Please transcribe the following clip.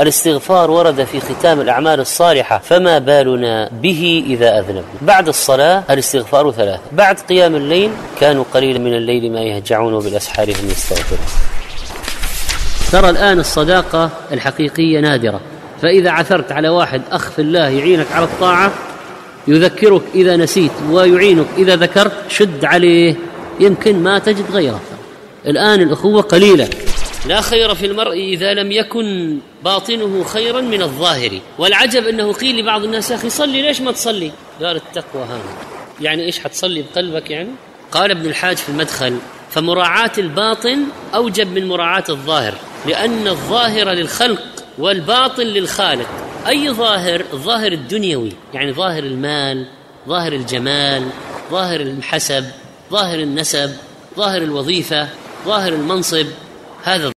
الاستغفار ورد في ختام الأعمال الصالحة فما بالنا به إذا أذنب بعد الصلاة الاستغفار ثلاثة. بعد قيام الليل كانوا قليلا من الليل ما يهجعون وبالأسحار هم يستغفرون. ترى الآن الصداقة الحقيقية نادرة. فإذا عثرت على واحد أخ في الله يعينك على الطاعة يذكرك إذا نسيت ويعينك إذا ذكرت شد عليه. يمكن ما تجد غيره. الآن الأخوة قليلة. لا خير في المرء إذا لم يكن باطنه خيرا من الظاهر. والعجب أنه قيل لبعض الناس أخي صلي ليش ما تصلي؟ قال التقوى ها يعني إيش حتصلي بقلبك يعني؟ قال ابن الحاج في المدخل فمراعاة الباطن أوجب من مراعاة الظاهر لأن الظاهر للخلق والباطن للخالق. أي ظاهر؟ الظاهر الدنيوي يعني ظاهر المال ظاهر الجمال ظاهر الحسب ظاهر النسب ظاهر الوظيفة ظاهر المنصب هذا